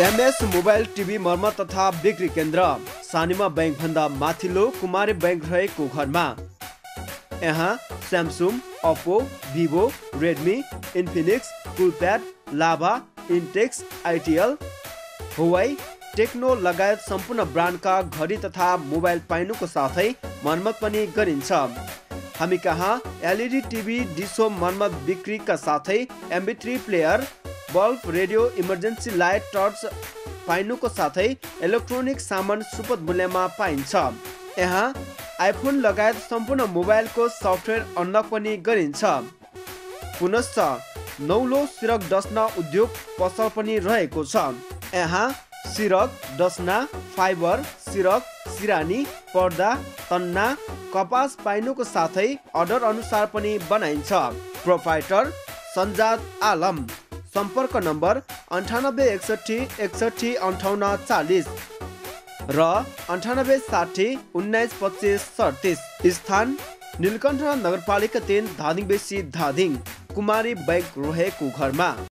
MS mobile TV मर्मत तथा बिक्री केन्द्र। सानिमा ब्याङ्कभन्दा माथिल्लो कुमारी ब्याङ्क रहेको घरमा। यहाँ Samsung Oppo Vivo Redmi Infinix Coolpad Lava Intex itel Huawei Tecno लगायत सम्पूर्ण ब्रान्डका घडी तथा मोबाइल पाइनुको साथै मर्मत पनि गरिन्छ। हामी कहाँ एलइडी टिभी डिसो मर्मत बिक्रीका साथै MP three player bulb radio emergency light torch पाइनुको साथै इलेक्ट्रोनिक सामान सुपथ मूल्यमा पाइन्छ। यहाँ आइफोन लगायत सम्पूर्ण मोबाइलको सफ्टवेयर अनलक पनि गरिन्छ। पुनश्च नौलो सिरक डस्ना उद्योग पसल पनि रहेको छ। यहाँ सिरक डस्ना फाइबर सिरक सिरानी पर्दा तन्ना कपास पाइनुको साथै अर्डर अनुसार पनि बनाइन्छ। प्रोपाइटर सन्जाद आलम। सम्पर्क नम्बर अन्ठानब्बे एकसठी एकसठी अन्ठाउन्न चालिस र अन्ठानब्बे साठी उन्नाइस पच्चिस सडतिस। स्थान नीलकण्ठ नगरपालिका तिन धादिङ बेसी धादिङ कुमारी बैग रहेको घरमा।